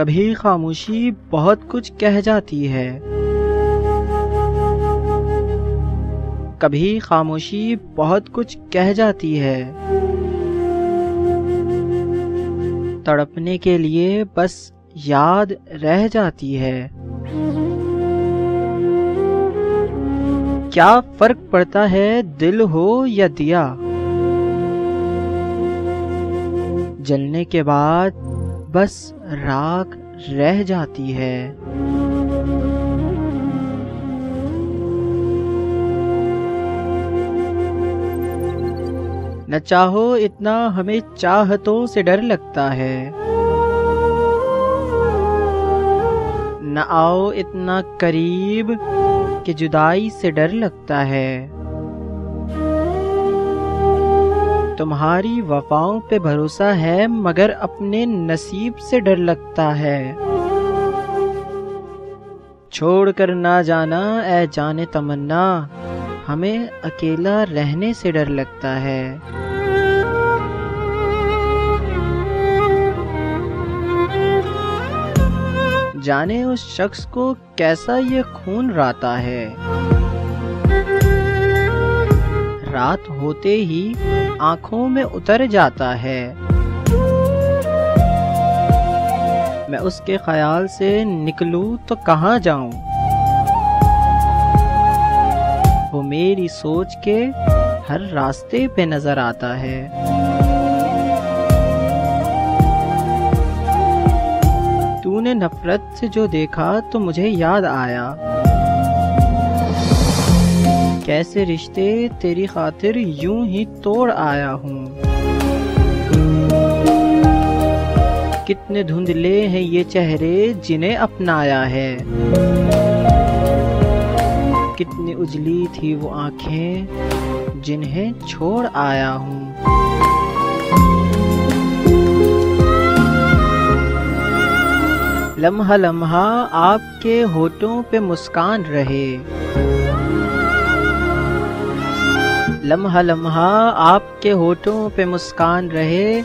کبھی خاموشی بہت کچھ کہہ جاتی ہے۔ کبھی خاموشی بہت کچھ کہہ جاتی ہے۔ تڑپنے کے لیے بس یاد رہ جاتی ہے۔ کیا فرق پڑتا ہے دل ہو یا دیا؟ جلنے کے بعد بس راک رہ جاتی ہے۔ نہ چاہو اتنا ہمیں چاہتوں سے ڈر لگتا ہے۔ نہ آؤ اتنا قریب کہ جدائی سے ڈر لگتا ہے۔ تمہاری وفاؤں پہ بھروسہ ہے، مگر اپنے نصیب سے ڈر لگتا ہے۔ چھوڑ کر نہ جانا، اے جانے تمنا، ہمیں اکیلا رہنے سے ڈر لگتا ہے۔ جانے اس شخص کو کیسا یہ خون راتا ہے۔ رات ہوتے ہی آنکھوں میں اتر جاتا ہے۔ میں اس کے خیال سے نکلوں تو کہاں جاؤں؟ وہ میری سوچ کے ہر راستے پہ نظر آتا ہے۔ تو نے نفرت سے جو دیکھا تو مجھے یاد آیا۔ کیسے رشتے تیری خاطر یوں ہی توڑ آیا ہوں؟ کتنے دھندلے ہیں یہ چہرے جنہیں اپنایا ہے؟ کتنی اجلی تھی وہ آنکھیں جنہیں چھوڑ آیا ہوں۔ لمحہ لمحہ آپ کے ہوٹوں پہ مسکان رہے۔ لمحہ لمحہ آپ کے ہوٹوں پہ مسکان رہے۔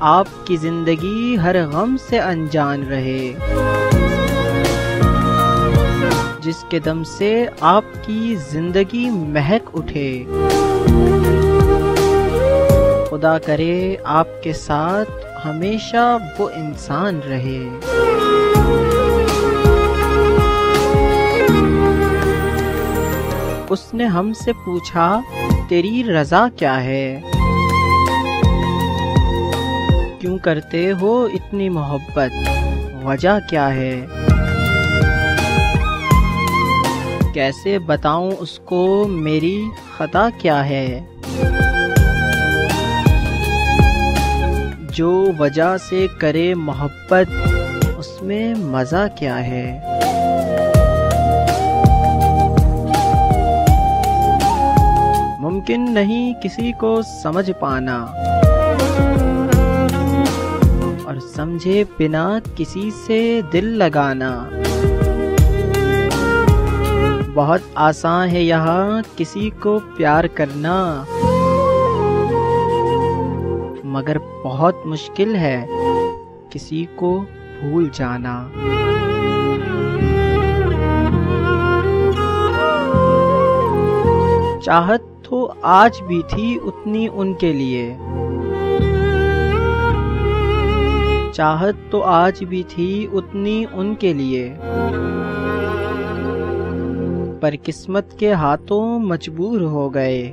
آپ کی زندگی ہر غم سے انجان رہے۔ جس کے دم سے آپ کی زندگی مہک اٹھے۔ خدا کرے آپ کے ساتھ ہمیشہ وہ انسان رہے۔ اس نے ہم سے پوچھا، تیری رضا کیا ہے؟ کیوں کرتے ہو اتنی محبت؟ وجہ کیا ہے؟ کیسے بتاؤں اس کو میری خطا کیا ہے؟ جو وجہ سے کرے محبت، اس میں مزہ کیا ہے؟ ممکن نہیں کسی کو سمجھ پانا۔ اور سمجھے بنا کسی سے دل لگانا۔ بہت آسان ہے یہاں کسی کو پیار کرنا۔ مگر بہت مشکل ہے کسی کو بھول جانا۔ چاہت تو آج بھی تھی اتنی ان کے لیے۔ چاہت تو آج بھی تھی اتنی ان کے لیے۔ پر قسمت کے ہاتھوں مجبور ہو گئے۔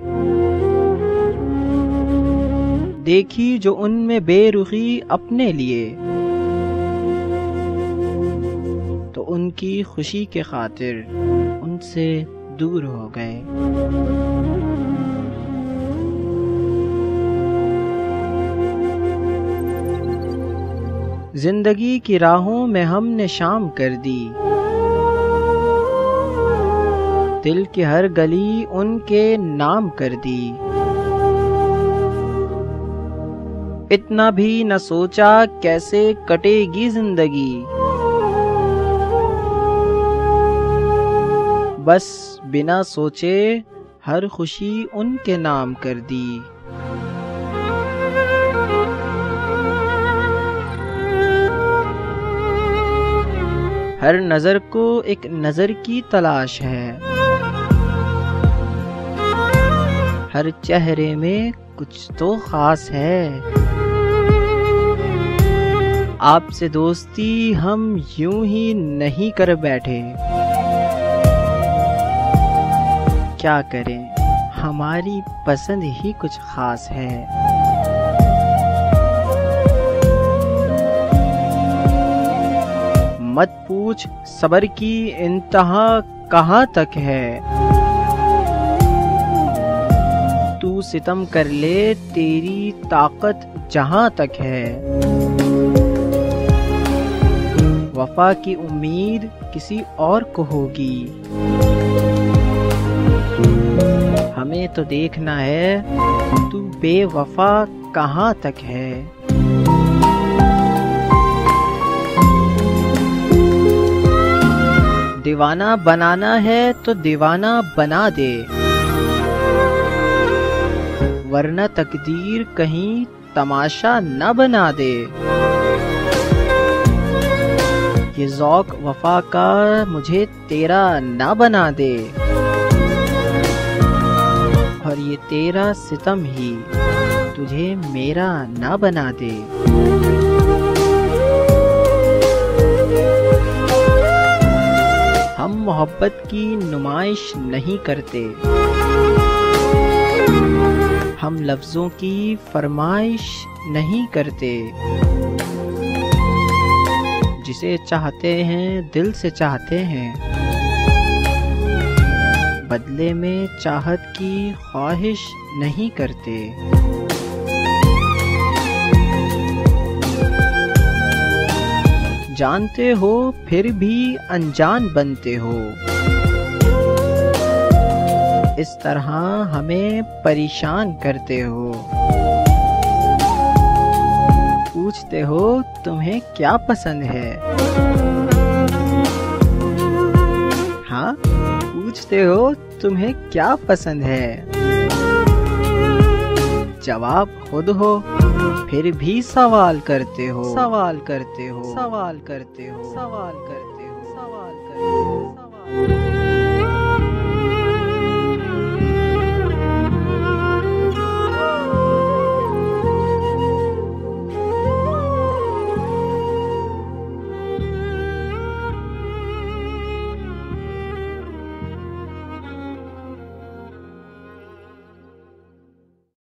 دیکھی جو ان میں بے رخی اپنے لیے۔ تو ان کی خوشی کے خاطر ان سے دور ہو گئے۔ زندگی کی راہوں میں ہم نے شام کر دی۔ دل کی ہر گلی ان کے نام کر دی۔ اتنا بھی نہ سوچا کیسے کٹے گی زندگی۔ بس بنا سوچے ہر خوشی ان کے نام کر دی۔ ہر نظر کو ایک نظر کی تلاش ہے۔ ہر چہرے میں کچھ تو خاص ہے۔ آپ سے دوستی ہم یوں ہی نہیں کر بیٹھے۔ کیا کریں؟ ہماری پسند ہی کچھ خاص ہے۔ مت پوچھ صبر کی انتہا کہاں تک ہے۔ تو ستم کر لے تیری طاقت جہاں تک ہے۔ وفا کی امید کسی اور کو ہوگی۔ ہمیں تو دیکھنا ہے تو بے وفا کہاں تک ہے۔ دیوانہ بنانا ہے تو دیوانہ بنا دے۔ ورنہ تقدیر کہیں تماشا نہ بنا دے۔ یہ ذوق وفا کا مجھے تیرا نہ بنا دے۔ اور یہ تیرا ستم ہی تجھے میرا نہ بنا دے۔ محبت کی نمائش نہیں کرتے۔ ہم لفظوں کی فرمائش نہیں کرتے۔ جسے چاہتے ہیں، دل سے چاہتے ہیں۔ بدلے میں چاہت کی خواہش نہیں کرتے۔ جانتے ہو، پھر بھی انجان بنتے ہو۔ اس طرح ہمیں پریشان کرتے ہو۔ پوچھتے ہو، تمہیں کیا پسند ہے؟ ہاں پوچھتے ہو، تمہیں کیا پسند ہے؟ جواب خود ہو۔ پھر بھی سوال کرتے ہو۔ سوال کرتے ہو۔ سوال کرتے ہو۔ سوال کرتے ہو۔ سوال کرتے ہو۔